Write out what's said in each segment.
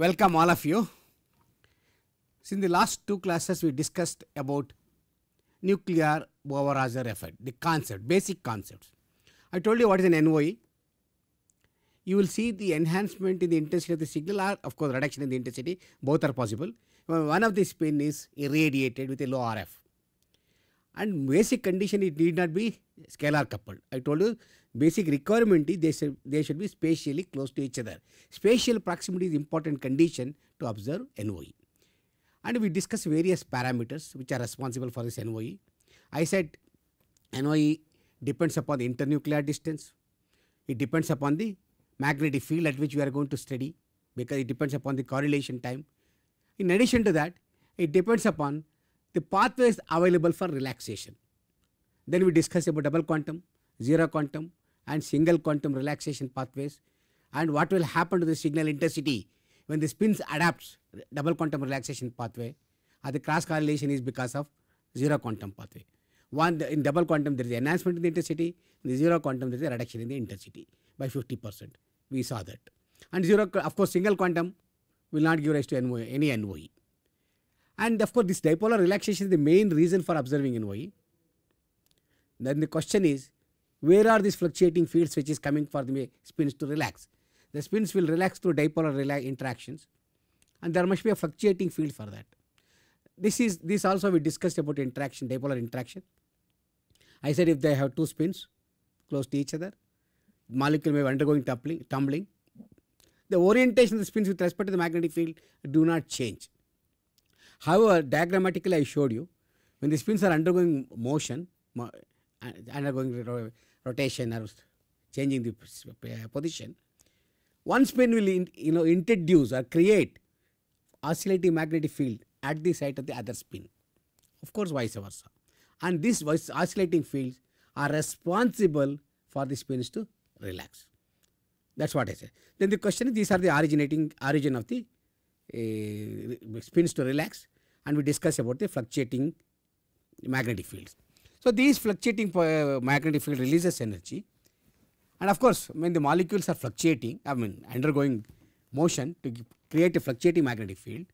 Welcome all of you. Since the last two classes we discussed about nuclear Overhauser effect, the concept, basic concepts. I told you what is an NOE. You will see the enhancement in the intensity of the signal or of course reduction in the intensity, both are possible. One of the spin is irradiated with a low RF. And basic condition it need not be scalar coupled. I told you basic requirement is they should, they should be spatially close to each other. Spatial proximity is important condition to observe NOE. And we discuss various parameters which are responsible for this NOE. I said NOE depends upon the internuclear distance. It depends upon the magnetic field at which we are going to study because it depends upon the correlation time. In addition to that, it depends upon the pathways available for relaxation. Then we discuss about double quantum, zero quantum and single quantum relaxation pathways and what will happen to the signal intensity when the spins adapts double quantum relaxation pathway or the cross correlation is because of zero quantum pathway. One in double quantum there is enhancement in the intensity, in the zero quantum there is a reduction in the intensity by 50 percent. We saw that. And zero of course single quantum will not give rise to NOE, any NOE. And of course, this dipolar relaxation is the main reason for observing NOE. Then the question is, where are these fluctuating fields which is coming for the spins to relax? The spins will relax through dipolar interactions and there must be a fluctuating field for that. This is this also we discussed about interaction, dipolar interaction. I said if they have two spins close to each other, molecule may be undergoing tumbling, tumbling. The orientation of the spins with respect to the magnetic field do not change. However, diagrammatically I showed you when the spins are undergoing motion, uh, undergoing rotation or changing the position, one spin will in, you know introduce or create oscillating magnetic field at the site of the other spin. Of course, vice versa. And these oscillating fields are responsible for the spins to relax. That's what I said. Then the question is these are the originating origin of the uh, spins to relax and we discuss about the fluctuating magnetic fields. So, these fluctuating uh, magnetic field releases energy and of course, when the molecules are fluctuating I mean undergoing motion to create a fluctuating magnetic field,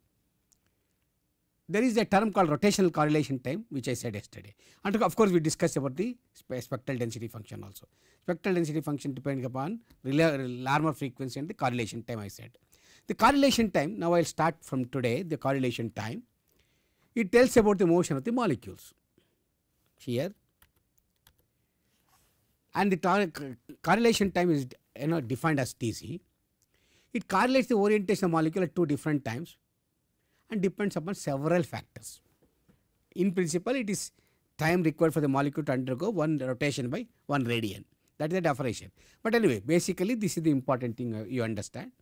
there is a term called rotational correlation time which I said yesterday. And of course, we discussed about the spectral density function also. Spectral density function depending upon Larmor frequency and the correlation time I said. The correlation time now I will start from today the correlation time. It tells about the motion of the molecules here and the correlation time is you know defined as Tc. It correlates the orientation of molecule at two different times and depends upon several factors. In principle, it is time required for the molecule to undergo one rotation by one radian. That is the definition. But anyway, basically this is the important thing uh, you understand.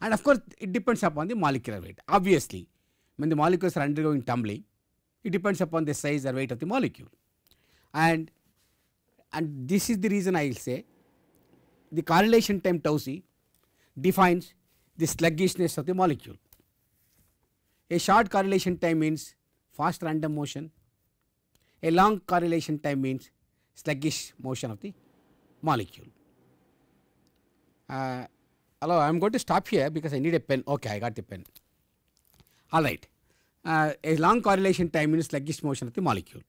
And of course, it depends upon the molecular weight. Obviously, when the molecules are undergoing tumbling, it depends upon the size or weight of the molecule. And, and this is the reason I will say the correlation time tau c defines the sluggishness of the molecule. A short correlation time means fast random motion. A long correlation time means sluggish motion of the molecule. Uh, hello, I am going to stop here because I need a pen. Okay, I got the pen. All right. Uh, a long correlation time means sluggish motion of the molecule.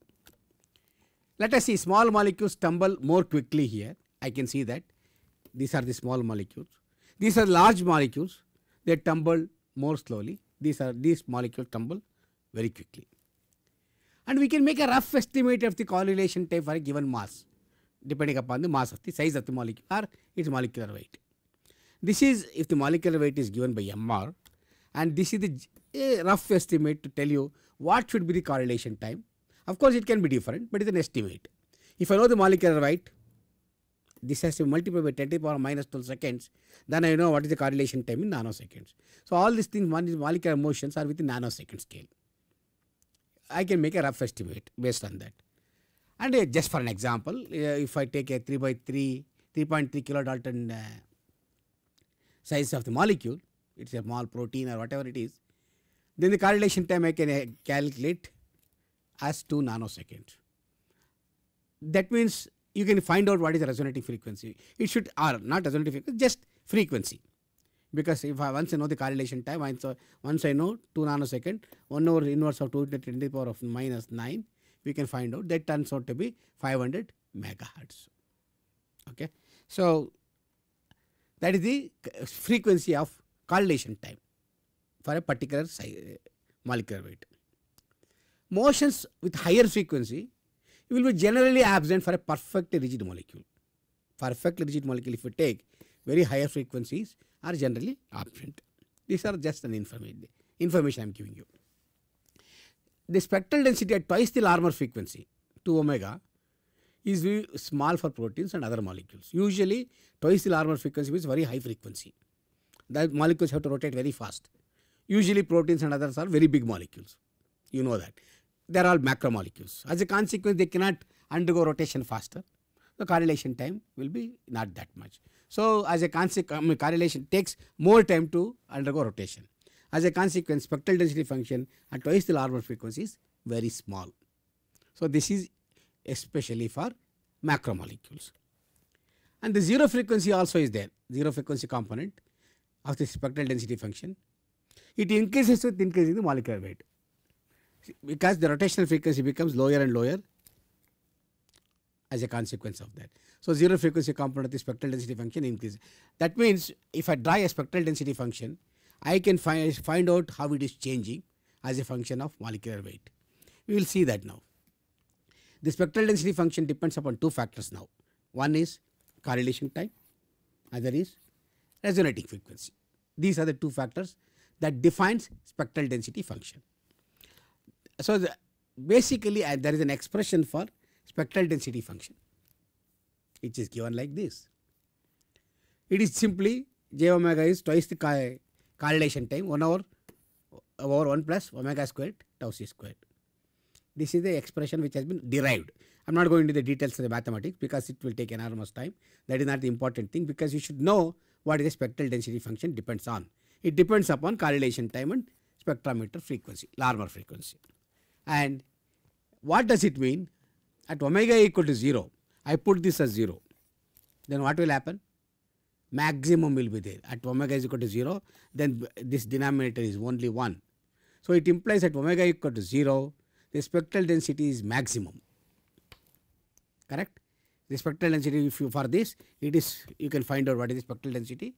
Let us see small molecules tumble more quickly here. I can see that. These are the small molecules. These are large molecules. They tumble more slowly these are these molecules tumble very quickly. And we can make a rough estimate of the correlation time for a given mass depending upon the mass of the size of the molecule or its molecular weight. This is if the molecular weight is given by MR and this is the rough estimate to tell you what should be the correlation time. Of course, it can be different, but it is an estimate. If I know the molecular weight, this has to be multiplied by 10 to the power minus 12 seconds, then I know what is the correlation time in nanoseconds. So, all these things one is molecular motions are within nanosecond scale. I can make a rough estimate based on that. And uh, just for an example, uh, if I take a 3 by 3, 3.3 kilodalton uh, size of the molecule, it is a small protein or whatever it is, then the correlation time I can uh, calculate as 2 nanoseconds. That means you can find out what is the resonating frequency. It should or not resonating frequency, just frequency. because if I once I know the correlation time, once, uh, once I know 2 nanosecond, 1 over inverse of 2 to the 10 to the power of minus 9, we can find out that turns out to be 500 megahertz. Okay. So, that is the frequency of correlation time for a particular uh, molecular weight. Motions with higher frequency will be generally absent for a perfect rigid molecule. Perfectly rigid molecule if you take very higher frequencies are generally absent. These are just an information, information I am giving you. The spectral density at twice the Larmor frequency 2 omega is very small for proteins and other molecules. Usually twice the Larmor frequency is very high frequency. The molecules have to rotate very fast. Usually proteins and others are very big molecules. You know that. They are all macromolecules. As a consequence, they cannot undergo rotation faster. The correlation time will be not that much. So, as a consequence, correlation takes more time to undergo rotation. As a consequence, spectral density function at twice the Larmor frequency is very small. So, this is especially for macromolecules. And the zero frequency also is there, zero frequency component of the spectral density function. It increases with increasing the molecular weight because the rotational frequency becomes lower and lower as a consequence of that. So, zero frequency component of the spectral density function increases. That means, if I draw a spectral density function, I can find, find out how it is changing as a function of molecular weight. We will see that now. The spectral density function depends upon two factors now. One is correlation time, other is resonating frequency. These are the two factors that defines spectral density function. So, the, basically uh, there is an expression for spectral density function which is given like this. It is simply j omega is twice the correlation time 1 over over 1 plus omega squared tau c squared. This is the expression which has been derived. I am not going into the details of the mathematics because it will take enormous time. That is not the important thing because you should know what is the spectral density function depends on. It depends upon correlation time and spectrometer frequency, Larmor frequency. And what does it mean? At omega equal to 0, I put this as 0. Then what will happen? Maximum will be there. At omega is equal to 0, then this denominator is only 1. So, it implies at omega equal to 0, the spectral density is maximum. Correct? The spectral density, if you for this, it is you can find out what is the spectral density.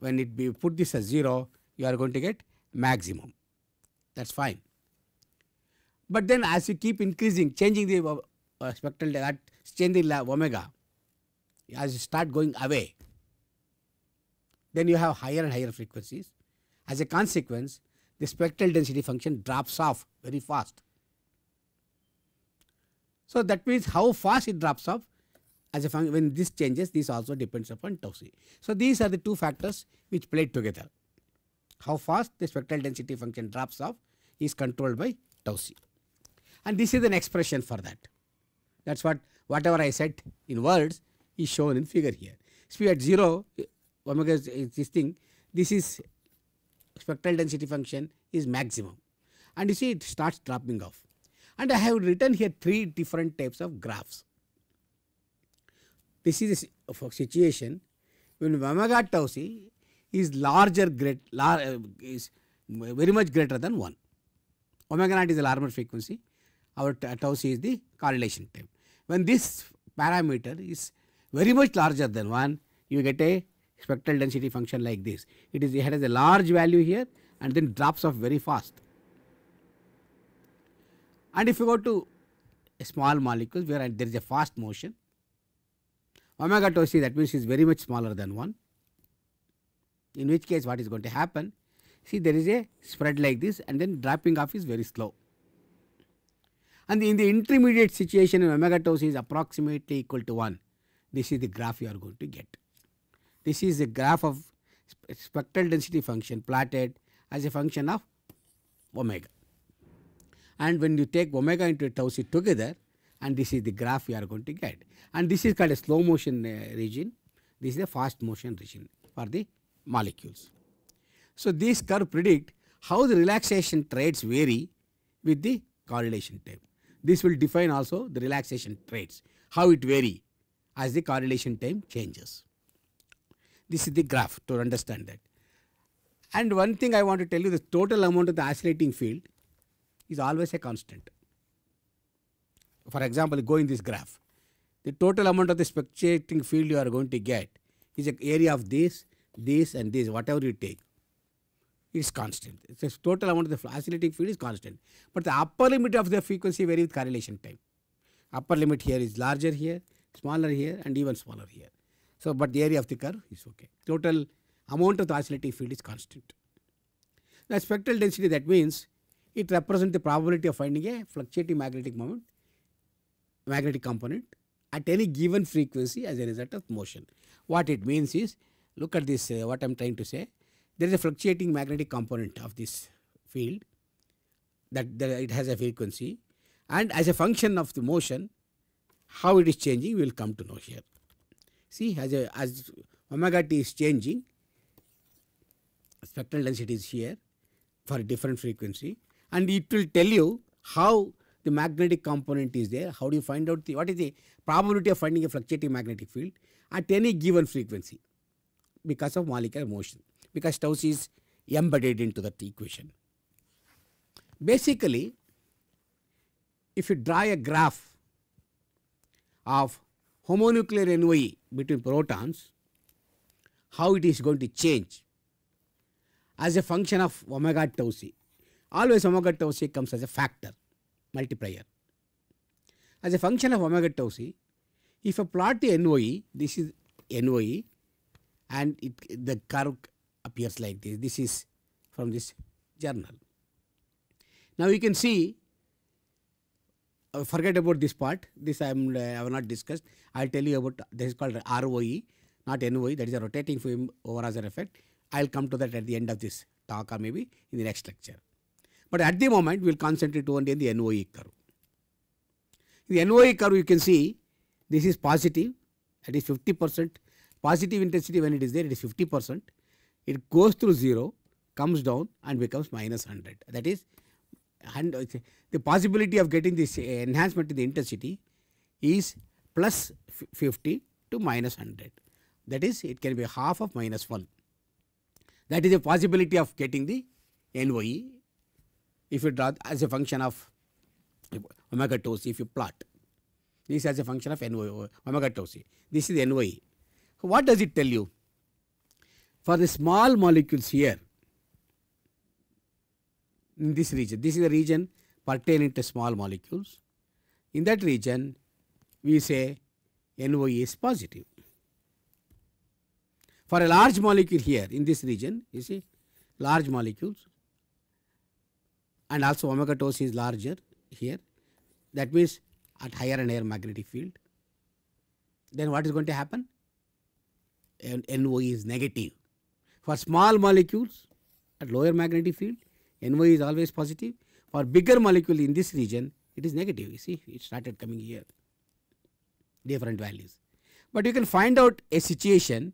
When it be put this as 0, you are going to get maximum. That's fine. But then as you keep increasing, changing the uh, uh spectral that change the omega, as you start going away, then you have higher and higher frequencies. As a consequence, the spectral density function drops off very fast. So that means how fast it drops off as a function when this changes this also depends upon tau c. So these are the two factors which play together. How fast the spectral density function drops off is controlled by tau c and this is an expression for that. That is what whatever I said in words is shown in figure here. So at 0 omega is, is this thing this is spectral density function is maximum and you see it starts dropping off and I have written here three different types of graphs. This is a situation when omega tau c is larger great lar, uh, is very much greater than 1. Omega naught is the Larmor frequency our tau c is the correlation time. When this parameter is very much larger than 1, you get a spectral density function like this. It is it has a large value here and then drops off very fast. And if you go to a small molecule where there is a fast motion, omega tau c that means is very much smaller than 1. In which case what is going to happen? See there is a spread like this and then dropping off is very slow and in the intermediate situation omega tau C is approximately equal to 1 this is the graph you are going to get. This is the graph of spectral density function plotted as a function of omega. And when you take omega into tau c together and this is the graph you are going to get and this is called a slow motion uh, region this is a fast motion region for the molecules. So, this curve predict how the relaxation traits vary with the correlation time. This will define also the relaxation traits, how it vary as the correlation time changes. This is the graph to understand that. And one thing I want to tell you the total amount of the oscillating field is always a constant. For example, go in this graph. The total amount of the speculating field you are going to get is the area of this, this, and this, whatever you take. It's constant. The total amount of the oscillating field is constant. But the upper limit of the frequency vary with correlation time. Upper limit here is larger here, smaller here, and even smaller here. So, but the area of the curve is okay. Total amount of the oscillating field is constant. Now, spectral density that means it represents the probability of finding a fluctuating magnetic moment, magnetic component at any given frequency as a result of motion. What it means is, look at this, uh, what I am trying to say. There is a fluctuating magnetic component of this field that, that it has a frequency and as a function of the motion, how it is changing we will come to know here. See as, a, as omega t is changing, spectral density is here for a different frequency and it will tell you how the magnetic component is there. How do you find out the, what is the probability of finding a fluctuating magnetic field at any given frequency because of molecular motion because tau c is embedded into that equation. Basically, if you draw a graph of homonuclear NOE between protons, how it is going to change as a function of omega tau c. Always omega tau c comes as a factor multiplier. As a function of omega tau c, if I plot the NOE, this is NOE and it, the curve appears like this. This is from this journal. Now you can see, uh, forget about this part. This I am uh, I have not discussed. I will tell you about this is called ROE, not NOE. That is a rotating film Overhauser effect. I will come to that at the end of this talk or maybe in the next lecture. But at the moment, we will concentrate only on the NOE curve. The NOE curve, you can see this is positive, that is 50 percent. Positive intensity when it is there, it is 50 percent. It goes through 0, comes down and becomes minus 100. That is, and uh, the possibility of getting this uh, enhancement in the intensity is plus 50 to minus 100. That is, it can be half of minus 1. That is the possibility of getting the NOE if you draw as a function of omega tau c if you plot. This as a function of NOE, omega tau c. This is NOE. What does it tell you? For the small molecules here, in this region, this is the region pertaining to small molecules. In that region, we say NOE is positive. For a large molecule here in this region, you see large molecules and also omega tau c is larger here. That means at higher and higher magnetic field. Then what is going to happen? NOE is negative. For small molecules at lower magnetic field, NOE is always positive. For bigger molecule in this region, it is negative. You see, it started coming here, different values. But you can find out a situation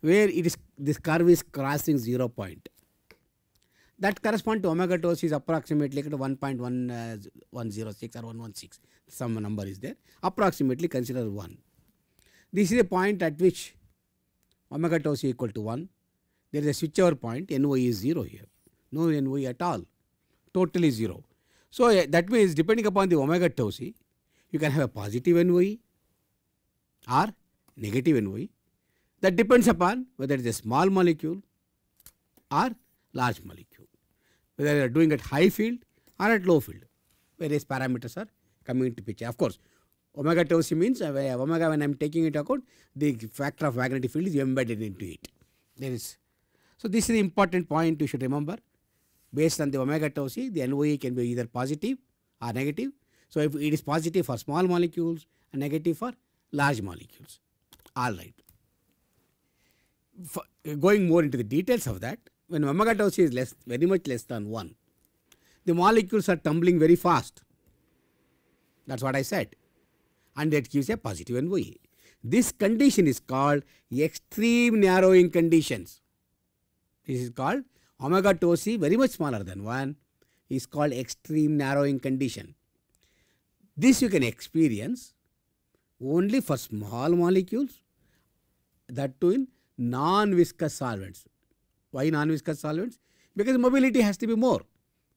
where it is this curve is crossing 0 point. That corresponds to omega tau is approximately 1.106 uh, or 116. Some number is there. Approximately consider 1. This is a point at which omega tau c equal to 1. There is a switchover point, NOE is 0 here. No NOE at all. Totally 0. So uh, that means depending upon the omega tau c, you can have a positive NOE or negative NOE that depends upon whether it is a small molecule or large molecule, whether you are doing at high field or at low field. Various parameters are coming into picture. Of course, omega tau c means uh, omega when I am taking into account, the factor of magnetic field is embedded into it. There is so this is the important point you should remember. Based on the omega tau c, the NOE can be either positive or negative. So if it is positive for small molecules and negative for large molecules. All right for going more into the details of that, when omega tau c is less, very much less than 1, the molecules are tumbling very fast. That is what I said. And that gives a positive NOE. This condition is called extreme narrowing conditions. This is called omega c very much smaller than 1 is called extreme narrowing condition. This you can experience only for small molecules that too in non-viscous solvents. Why non-viscous solvents? Because mobility has to be more.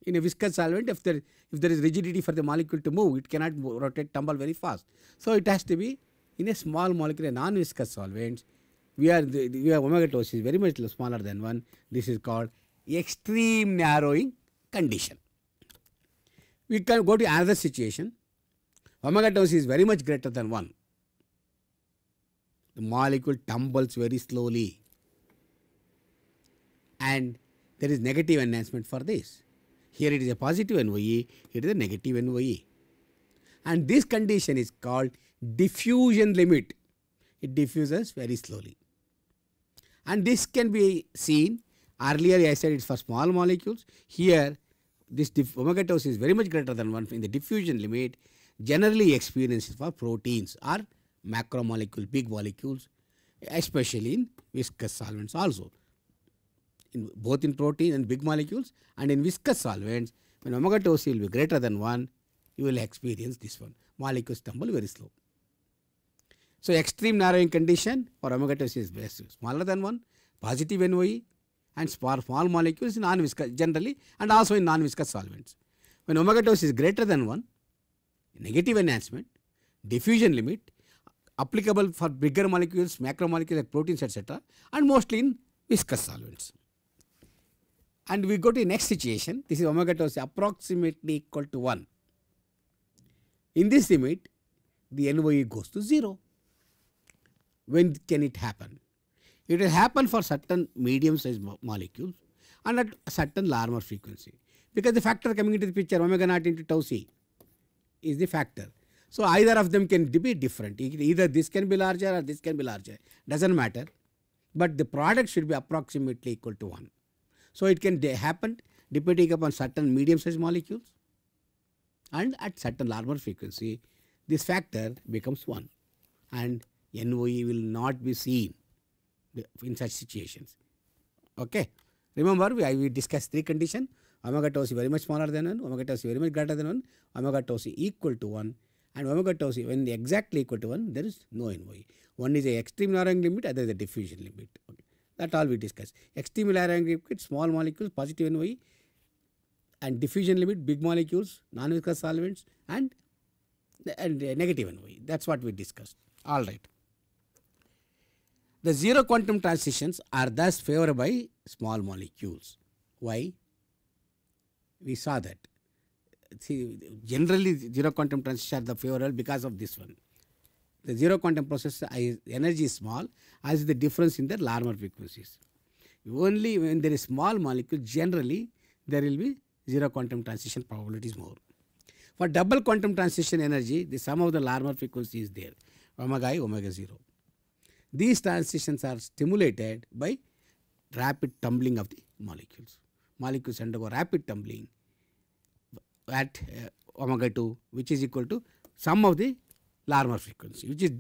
In a viscous solvent, if there, if there is rigidity for the molecule to move, it cannot rotate, tumble very fast. So it has to be in a small molecule, a non-viscous solvents. We are the, we have omega 2 is very much smaller than 1. This is called extreme narrowing condition. We can go to another situation. Omega tau is very much greater than 1. The molecule tumbles very slowly and there is negative enhancement for this. Here it is a positive NOE, it is a negative NOE. And this condition is called diffusion limit. It diffuses very slowly. And this can be seen earlier I said it's for small molecules. Here this omega tau is very much greater than 1 in the diffusion limit generally experienced for proteins or macromolecule big molecules especially in viscous solvents also in both in protein and big molecules and in viscous solvents when omega tau will be greater than 1 you will experience this one molecules tumble very slow so extreme narrowing condition for omega tau is best smaller than 1 positive NOE and small, small molecules in non-viscous generally and also in non-viscous solvents. When omega tau is greater than 1, negative enhancement, diffusion limit, applicable for bigger molecules, macromolecules like proteins etc. and mostly in viscous solvents. And we go to the next situation, this is omega tau is approximately equal to 1. In this limit, the NOE goes to 0. When can it happen? It will happen for certain medium sized mo molecules and at certain Larmor frequency because the factor coming into the picture omega naught into tau c is the factor. So, either of them can be different either this can be larger or this can be larger does not matter, but the product should be approximately equal to 1. So, it can happen depending upon certain medium sized molecules and at certain Larmor frequency this factor becomes 1 and NOE will not be seen in such situations. Okay. Remember, we, we discussed three conditions. Omega tau is very much smaller than 1, omega tau is very much greater than 1, omega tau is equal to 1 and omega tau is when exactly equal to 1, there is no NOE. One is a extreme narrowing limit, other is a diffusion limit. That all we discussed. Extreme narrowing limit, small molecules, positive NOE and diffusion limit, big molecules, non-viscous solvents and, and uh, negative NOE. That's what we discussed. All right. The zero quantum transitions are thus favored by small molecules. Why? We saw that. See, generally zero quantum transitions are the favorable because of this one. The zero quantum process energy is small as the difference in the Larmor frequencies. Only when there is small molecule generally there will be zero quantum transition probability is more. For double quantum transition energy the sum of the Larmor frequency is there omega i omega 0. These transitions are stimulated by rapid tumbling of the molecules. Molecules undergo rapid tumbling at uh, omega 2 which is equal to sum of the Larmor frequency which is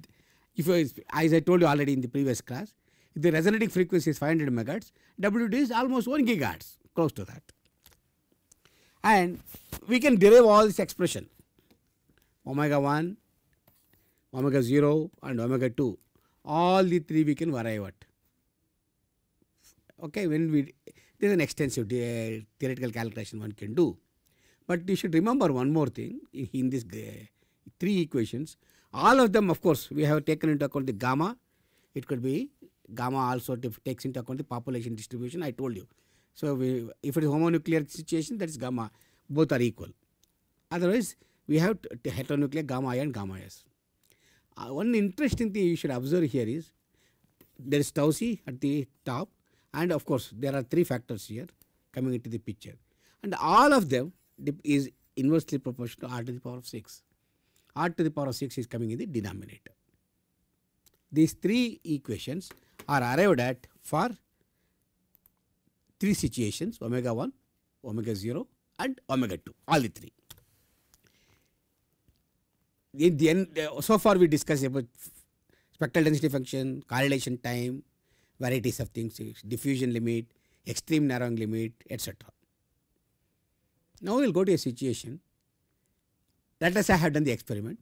if as I told you already in the previous class if the resonating frequency is 500 megahertz WD is almost 1 gigahertz close to that and we can derive all this expression omega 1 omega 0 and omega 2 all the three we can arrive at. Okay, when we there is an extensive uh, theoretical calculation one can do, but you should remember one more thing in, in this uh, three equations. All of them, of course, we have taken into account the gamma. It could be gamma also takes into account the population distribution. I told you. So we, if it is homonuclear situation, that is gamma. Both are equal. Otherwise, we have heteronuclear gamma I and gamma S. Uh, one interesting thing you should observe here is there is tau c at the top and of course there are three factors here coming into the picture and all of them is inversely proportional to r to the power of 6. R to the power of 6 is coming in the denominator. These three equations are arrived at for three situations omega 1, omega 0 and omega 2 all the three in the end, uh, so far we discussed about spectral density function, correlation time, varieties of things, diffusion limit, extreme narrowing limit, etc. Now we will go to a situation. Let us say I have done the experiment.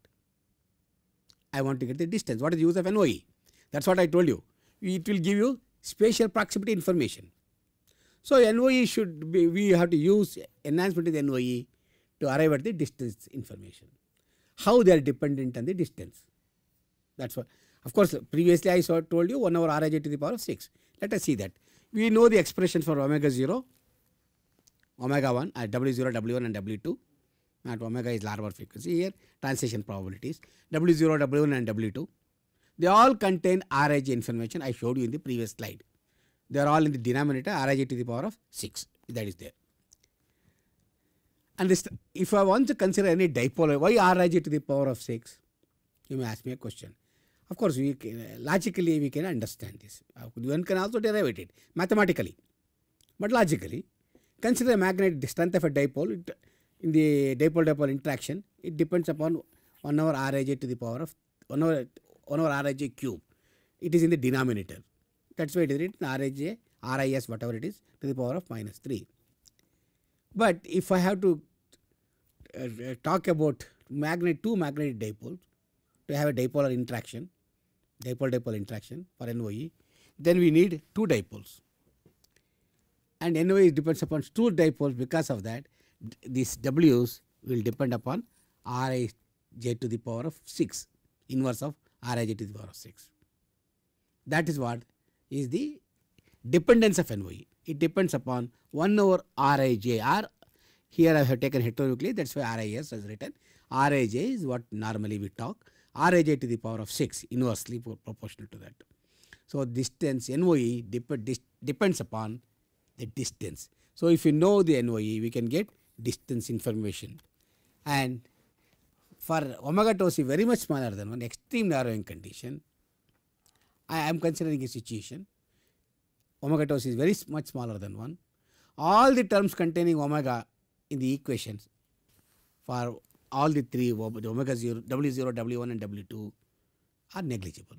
I want to get the distance. What is the use of NOE? That's what I told you. It will give you spatial proximity information. So NOE should be, we have to use enhancement the NOE to arrive at the distance information. How they are dependent on the distance. That's what. Of course, previously I saw, told you 1 over Rij to the power of 6. Let us see that. We know the expression for omega 0, omega 1, uh, W0, W1 and W2. Not omega is Larmor frequency. Here transition probabilities W0, W1 and W2. They all contain Rij information I showed you in the previous slide. They are all in the denominator Rij to the power of 6. That is there. And this, if I want to consider any dipole, why Rij to the power of 6? You may ask me a question. Of course, we can, logically we can understand this. One can also derive it mathematically. But logically, consider a magnet, the strength of a dipole it, in the dipole-dipole interaction, it depends upon 1 over Rij to the power of 1 over, 1 over Rij cube. It is in the denominator. That's why it is written Rij, Ris, whatever it is, to the power of minus 3. But if I have to uh, uh, talk about magnet, two magnetic dipoles, to have a dipolar interaction, dipole-dipole interaction for NOE, then we need two dipoles. And NOE depends upon two dipoles because of that these W's will depend upon Rij to the power of 6, inverse of Rij to the power of 6. That is what is the dependence of NOE. It depends upon 1 over Rij. R here I have taken heteronuclear, that's why RIS is written. Rij is what normally we talk. Rij to the power of 6 inversely proportional to that. So, distance NOE dep depends upon the distance. So, if you know the NOE, we can get distance information. And for omega tau c very much smaller than 1, extreme narrowing condition, I am considering a situation, omega tau is very much smaller than 1. All the terms containing omega in the equations for all the three omega 0, W0, W1 and W2 are negligible.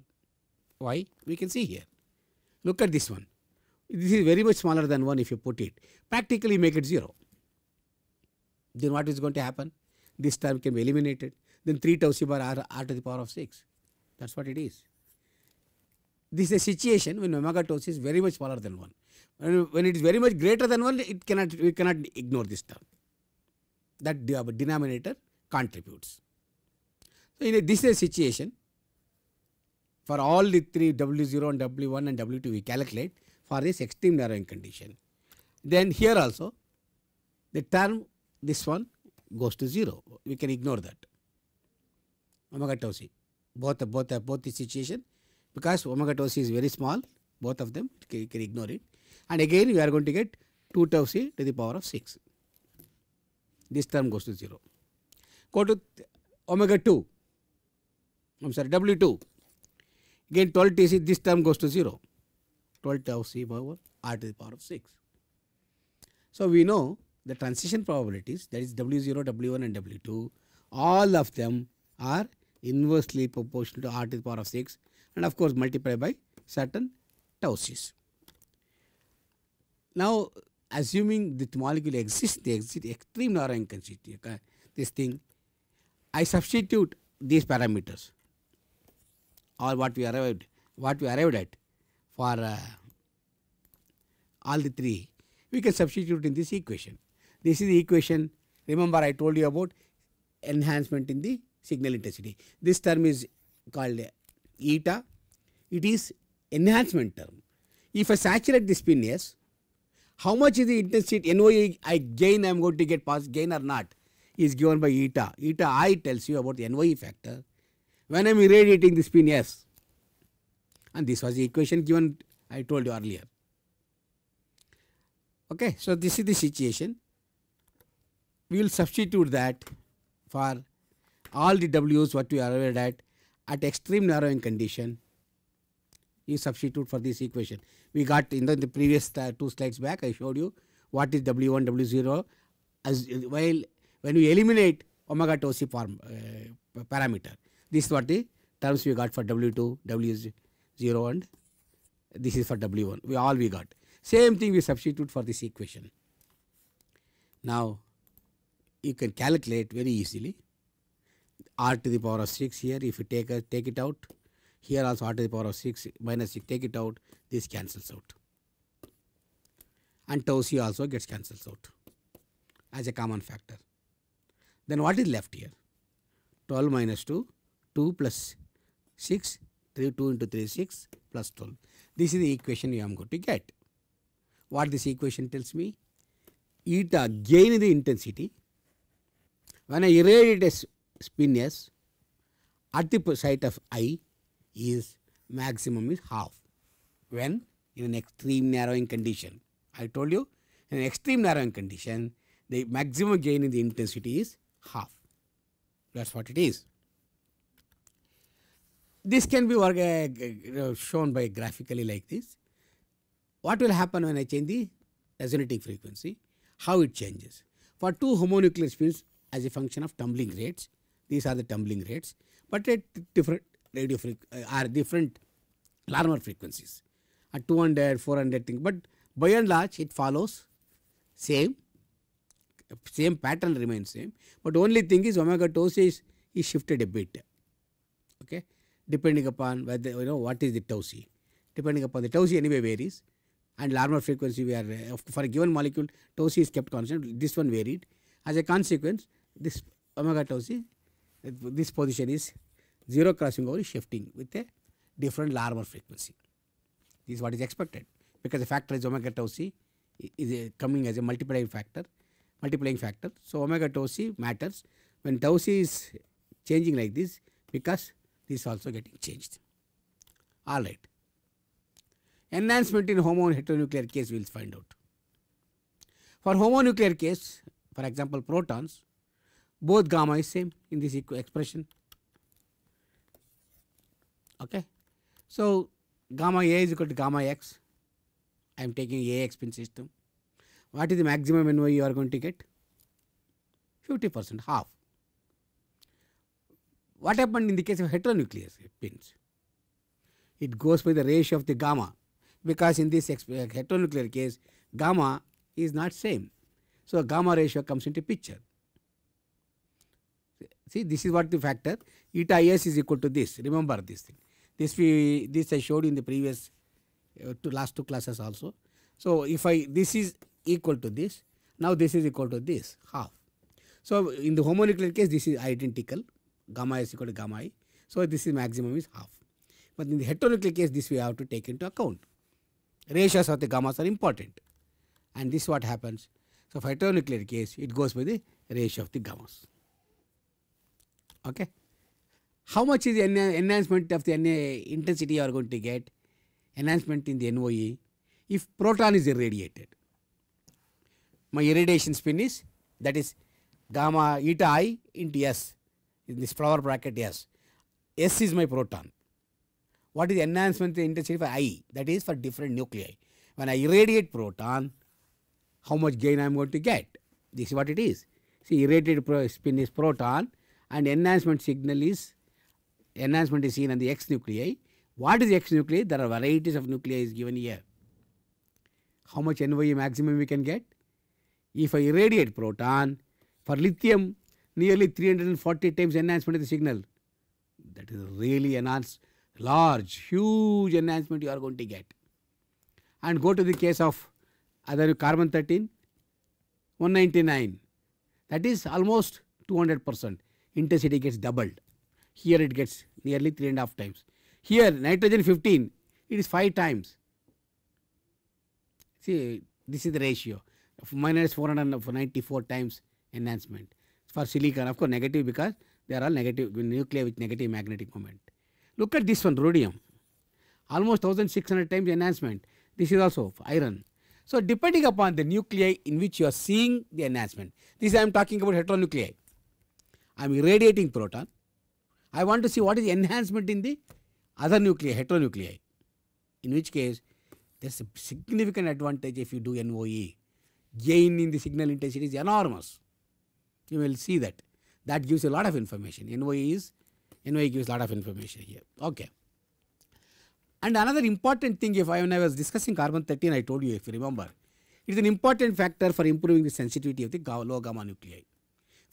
Why? We can see here. Look at this one. This is very much smaller than 1 if you put it. Practically make it 0. Then what is going to happen? This term can be eliminated. Then 3 tau c bar r, r to the power of 6. That's what it is. This is a situation when omega tau c is very much smaller than 1. When, when it is very much greater than 1, it cannot, we cannot ignore this term. That denominator contributes. So, in a, this is a situation for all the three W0 and W1 and W2 we calculate for this extreme narrowing condition. Then here also the term this one goes to 0. We can ignore that. Omega tau c. Both, both, both the situation because omega tau c is very small, both of them, you can ignore it. And again we are going to get 2 tau c to the power of 6. This term goes to 0. Go to omega 2, I am sorry, W2. Again 12 Tc, this term goes to 0. 12 tau c over r to the power of 6. So, we know the transition probabilities that is W0, W1 and W2 all of them are inversely proportional to r to the power of 6 and of course multiplied by certain tau c's. Now assuming that molecule exists, they exist extreme narrowing constitution, this thing, I substitute these parameters or what we arrived, what we arrived at for uh, all the three, we can substitute in this equation. This is the equation, remember I told you about enhancement in the signal intensity. This term is called eta, it is enhancement term. If I saturate the spin S, how much is the intensity NOE I gain I am going to get pass gain or not is given by eta. Eta I tells you about the NOE factor when I am irradiating the spin S. And this was the equation given I told you earlier. Okay, so this is the situation. We will substitute that for all the W's what we arrived at at extreme narrowing condition. You substitute for this equation. We got in the, the previous two slides back. I showed you what is W1, W0 as while when we eliminate omega tau c form uh, parameter. This is what the terms we got for W2, W0 and this is for W1. We all we got. Same thing we substitute for this equation. Now you can calculate very easily r to the power of 6 here if you take a, take it out here also r to the power of 6 minus 6 take it out this cancels out and tau c also gets cancels out as a common factor. Then what is left here? 12 minus 2, 2 plus 6, 3, 2 into 3 6 plus 12. This is the equation you am going to get. What this equation tells me? Eta gain in the intensity when I irradiate a s- spin S at the site of I is maximum is half when in an extreme narrowing condition. I told you in an extreme narrowing condition the maximum gain in the intensity is half. That is what it is. This can be work, uh, shown by graphically like this. What will happen when I change the resonating frequency? How it changes? For two homonuclear spins as a function of tumbling rates, these are the tumbling rates, but at different radio uh, are different Larmor frequencies at 200, 400 things. But by and large, it follows same same pattern remains same, but only thing is omega tau is, is shifted a bit. Okay, depending upon whether you know what is the tau c. Depending upon the tau c anyway varies, and Larmor frequency we are uh, for a given molecule tau c is kept constant. This one varied. As a consequence, this omega tau c, this position is zero crossing over is shifting with a different Larmor frequency. This is what is expected because the factor is omega tau c is a coming as a multiplying factor multiplying factor. So, omega tau c matters when tau c is changing like this because this is also getting changed. All right. Enhancement in homo and heteronuclear case we will find out. For homonuclear case, for example, protons, both gamma is same in this expression. Okay. So, gamma A is equal to gamma x. I am taking A x spin system. What is the maximum NY you are going to get? 50 percent, half. What happened in the case of heteronuclear pins It goes by the ratio of the gamma because in this uh, heteronuclear case, gamma is not same. So, gamma ratio comes into picture. See, this is what the factor eta s is equal to this. Remember this thing. This we this I showed in the previous uh, two last two classes also. So if I this is equal to this, now this is equal to this half. So in the homonuclear case, this is identical. Gamma is equal to gamma i. So this is maximum is half. But in the heteronuclear case, this we have to take into account. Ratios of the gammas are important, and this is what happens. So for heteronuclear case, it goes by the ratio of the gammas. Okay. How much is the enha- enhancement of the intensity you are going to get? Enhancement in the NOE if proton is irradiated. My irradiation spin is that is gamma eta i into S in this flower bracket S. S is my proton. What is the enhancement in intensity for I? That is for different nuclei. When I irradiate proton, how much gain I am going to get? This is what it is. See, irradiated spin is proton and enhancement signal is enhancement is seen on the X nuclei. What is X nuclei? There are varieties of nuclei is given here. How much NY maximum we can get? If I irradiate proton for lithium, nearly 340 times enhancement of the signal. That is really enhanced, large, huge enhancement you are going to get. And go to the case of other carbon 13, 199. That is almost 200 percent. Intensity gets doubled. Here it gets nearly three and a half times. Here nitrogen 15, it is five times. See, this is the ratio of minus 494 times enhancement. For silicon, of course, negative because they are all negative nuclei with negative magnetic moment. Look at this one, rhodium. Almost 1600 times enhancement. This is also iron. So, depending upon the nuclei in which you are seeing the enhancement, this I am talking about heteronuclei. I am irradiating proton. I want to see what is enhancement in the other nuclei, heteronuclei. In which case, there is a significant advantage if you do NOE. Gain in the signal intensity is enormous. You will see that. That gives a lot of information. NOE is NOE gives a lot of information here. Okay. And another important thing, if I, when I was discussing carbon 13, I told you, if you remember, it is an important factor for improving the sensitivity of the low gamma nuclei.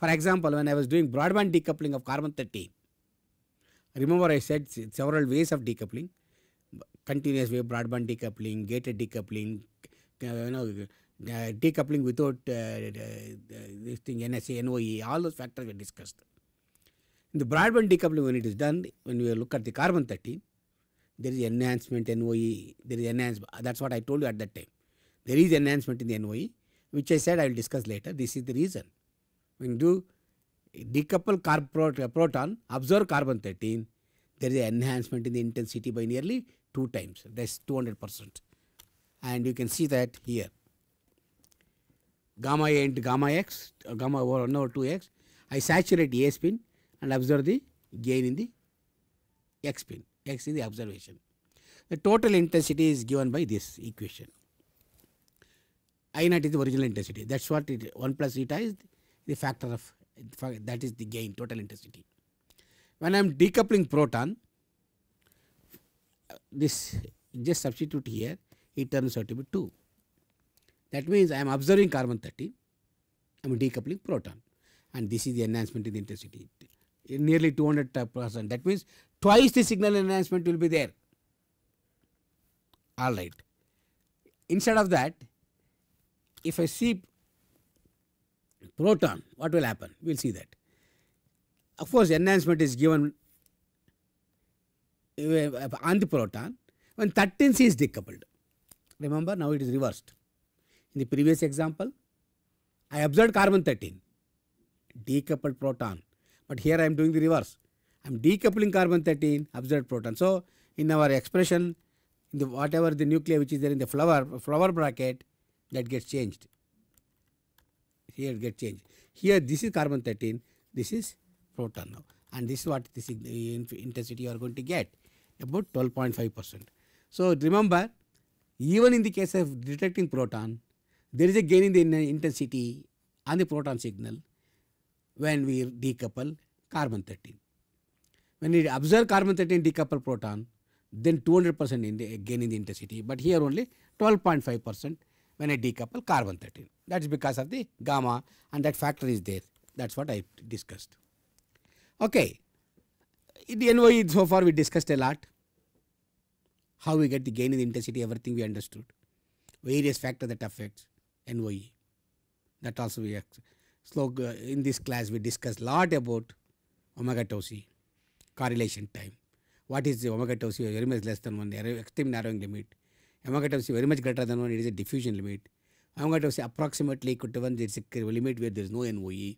For example, when I was doing broadband decoupling of carbon 13, remember I said several ways of decoupling continuous wave broadband decoupling, gated decoupling, uh, you know, uh, decoupling without uh, uh, this thing NSA, NOE, all those factors we discussed. In the broadband decoupling, when it is done, when we look at the carbon 13, there is enhancement NOE, there is enhancement. That's what I told you at that time. There is enhancement in the NOE, which I said I will discuss later. This is the reason. When you decouple carb proton, absorb carbon 13, there is an enhancement in the intensity by nearly two times. That's 200 percent. And you can see that here. Gamma A into gamma X, uh, gamma over 1 over 2X. I saturate A spin and observe the gain in the X spin. X is the observation. The total intensity is given by this equation. I naught is the original intensity. That's what it 1 plus eta is the factor of that is the gain total intensity. When I am decoupling proton, this just substitute here, it turns out to be 2. That means I am observing carbon 13, I am decoupling proton, and this is the enhancement in the intensity. Nearly 200 percent. That means twice the signal enhancement will be there. All right. Instead of that, if I see proton, what will happen? We will see that. Of course, enhancement is given uh, on the proton when 13C is decoupled. Remember, now it is reversed. In the previous example, I observed carbon 13, decoupled proton, but here I am doing the reverse. I am decoupling carbon 13, observed proton. So, in our expression, in the whatever the nuclei which is there in the flower flower bracket, that gets changed. Here it gets changed. Here this is carbon 13, this is proton now, and this is what this intensity you are going to get about 12.5 percent. So, remember even in the case of detecting proton, there is a gain in the intensity on the proton signal when we decouple carbon 13. When we observe carbon 13 decouple proton, then 200 percent in the gain in the intensity, but here only 12.5 percent when I decouple carbon 13. That is because of the gamma and that factor is there. That is what I discussed. Okay. In the NOE so far we discussed a lot. How we get the gain in the intensity, everything we understood. Various factors that affects NOE. That also we so uh, in this class we discussed a lot about omega tau c correlation time. What is the omega tau c very much less than 1 extreme narrowing limit. Tau c very much greater than 1 it is a diffusion limit. Tau c approximately equal to 1 there is a limit where there is no NOE.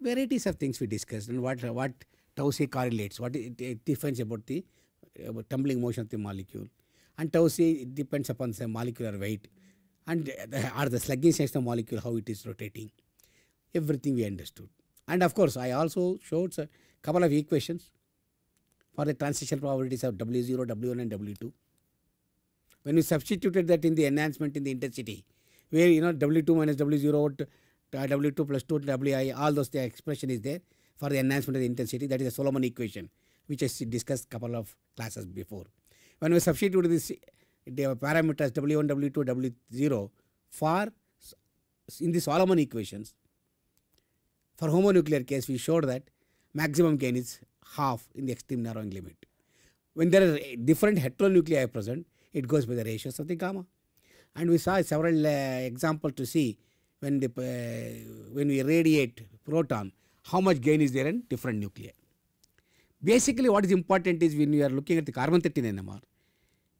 Varieties of things we discussed and what what tau c correlates, what it, it defines about the about tumbling motion of the molecule. And tau c depends upon the molecular weight and the, or the sluggishness of the molecule, how it is rotating. Everything we understood. And of course, I also showed a couple of equations for the transition probabilities of W0, W1 and W2. When we substituted that in the enhancement in the intensity, where you know W2 minus W0, uh, W2 plus 2 Wi, all those the expression is there for the enhancement of the intensity. That is a Solomon equation, which I discussed couple of classes before. When we substitute this the parameters W1, W2, W0 for in the Solomon equations, for homonuclear case, we showed that maximum gain is half in the extreme narrowing limit. When there are different heteronuclei present, it goes by the ratios of the gamma. And we saw several uh, examples to see when the uh, when we radiate proton, how much gain is there in different nuclei. Basically, what is important is when we are looking at the carbon 13 NMR,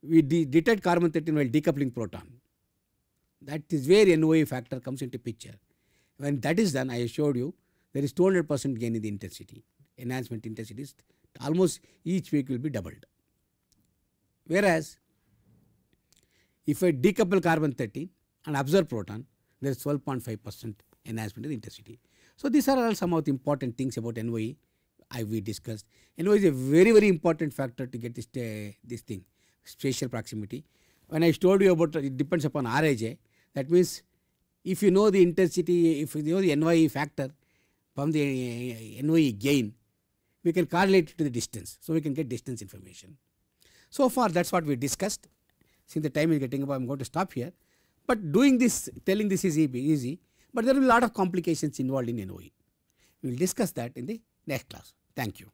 we de detect carbon 13 while decoupling proton. That is where NOE factor comes into picture. When that is done, I showed you there is 200 percent gain in the intensity. Enhancement intensity is almost each week will be doubled. Whereas, if I decouple carbon 13 and observe proton, there is 12.5 percent enhancement in the intensity. So, these are all some of the important things about NOE I we discussed. NOE is a very very important factor to get this, uh, this thing spatial proximity. When I told you about it depends upon RAJ, that means if you know the intensity, if you know the NOE factor from the NOE gain, we can correlate it to the distance. So, we can get distance information. So far that is what we discussed. Since the time is getting up, I am going to stop here. But doing this, telling this is easy, but there will be a lot of complications involved in NOE. We will discuss that in the next class. Thank you.